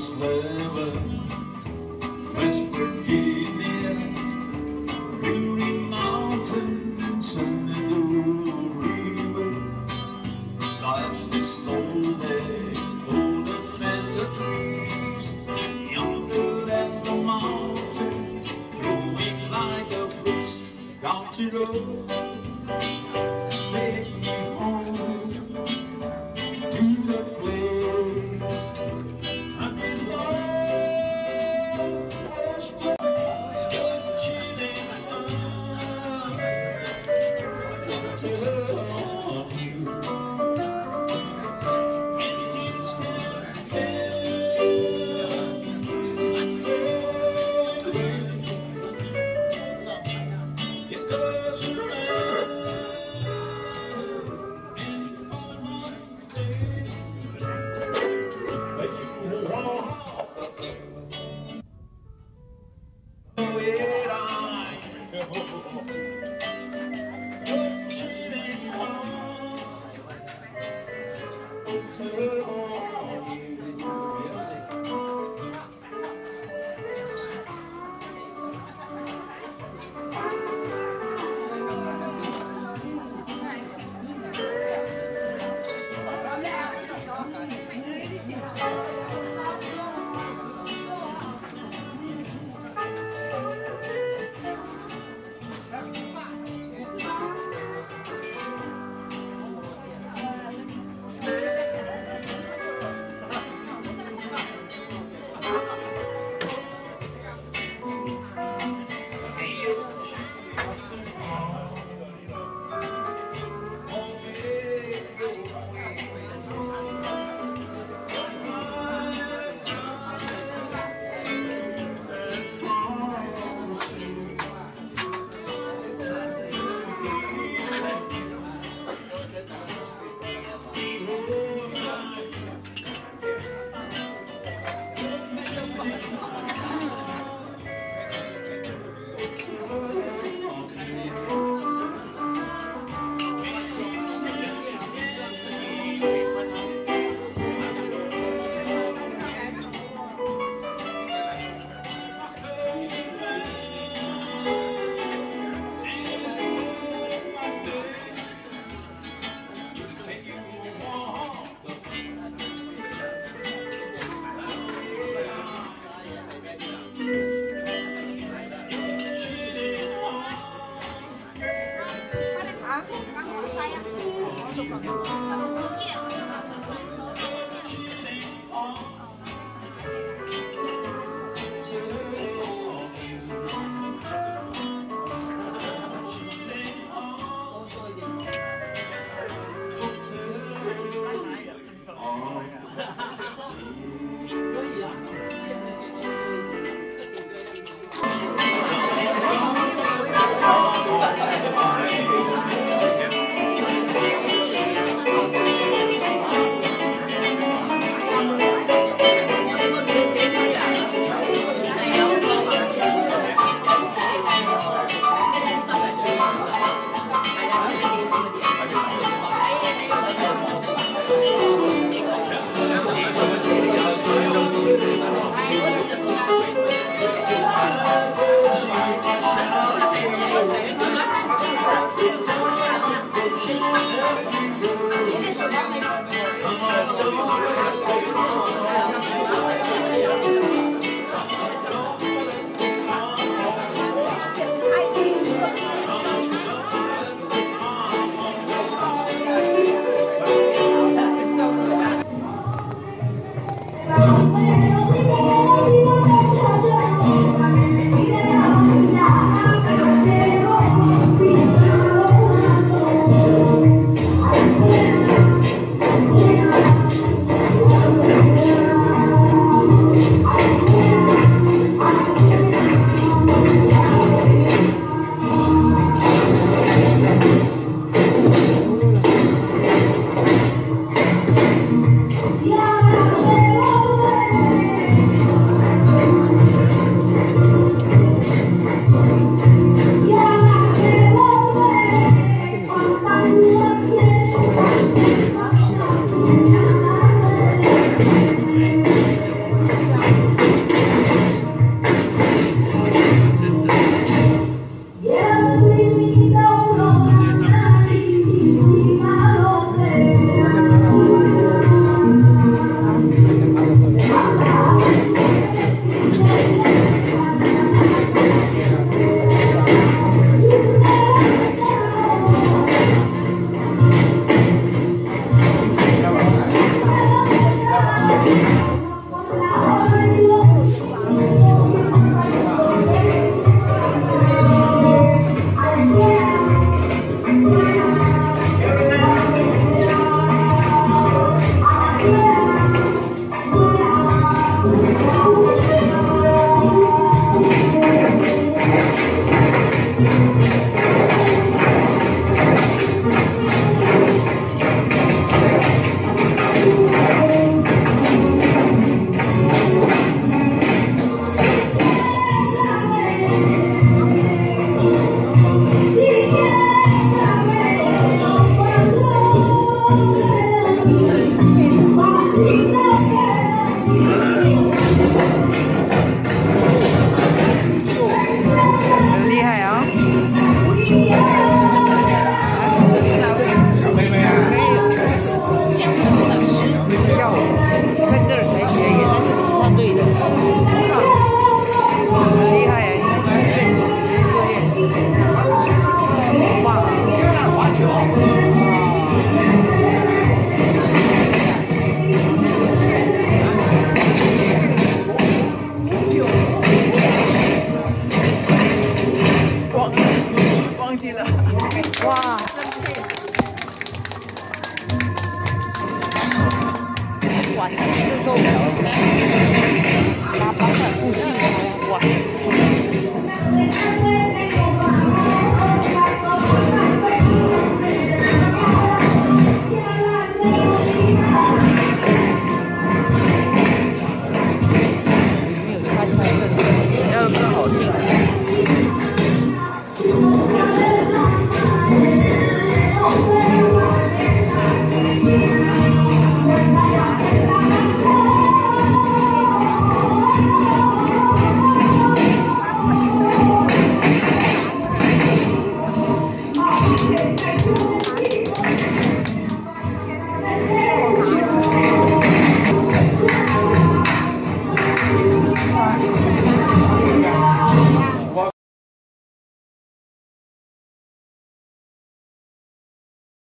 living West Virginia, Beauty Mountains and the Blue River. Life is golden the trees younger than the mountain, growing like a brisk country road. Tell 我们好像在哪里